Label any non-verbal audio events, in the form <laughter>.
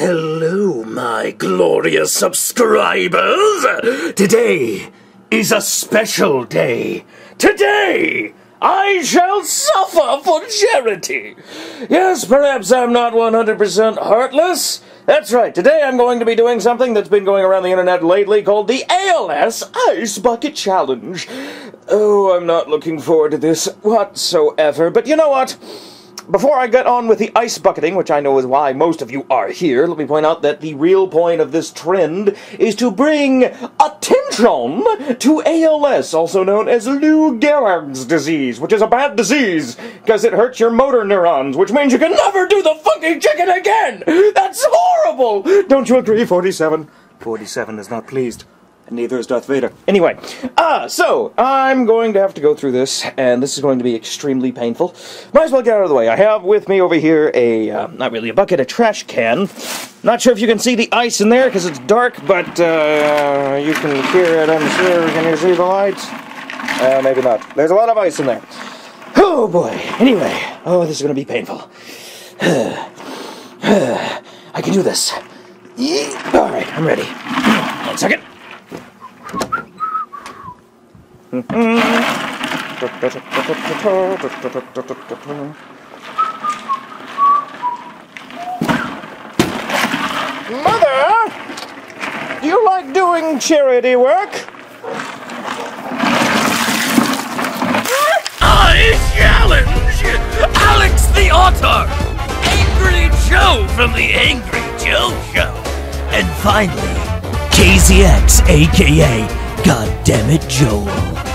Hello, my glorious subscribers! Today is a special day. Today, I shall suffer for charity. Yes, perhaps I'm not 100% heartless. That's right, today I'm going to be doing something that's been going around the internet lately called the ALS Ice Bucket Challenge. Oh, I'm not looking forward to this whatsoever, but you know what? Before I get on with the ice bucketing, which I know is why most of you are here, let me point out that the real point of this trend is to bring attention to ALS, also known as Lou Gehrig's disease, which is a bad disease because it hurts your motor neurons, which means you can never do the funky chicken again. That's horrible. Don't you agree, 47? 47 is not pleased. And neither is Darth Vader. Anyway, ah, so I'm going to have to go through this, and this is going to be extremely painful. Might as well get out of the way. I have with me over here a, uh, not really a bucket, a trash can. Not sure if you can see the ice in there because it's dark, but uh, you can hear it, I'm sure. Can you see the lights? Uh, maybe not. There's a lot of ice in there. Oh boy. Anyway, oh, this is going to be painful. <sighs> I can do this. All right, I'm ready. One second. Mother, do you like doing charity work? I challenge Alex the Autarch, Angry Joe from the Angry Joe Show, and finally, KZX, aka Goddammit Joel.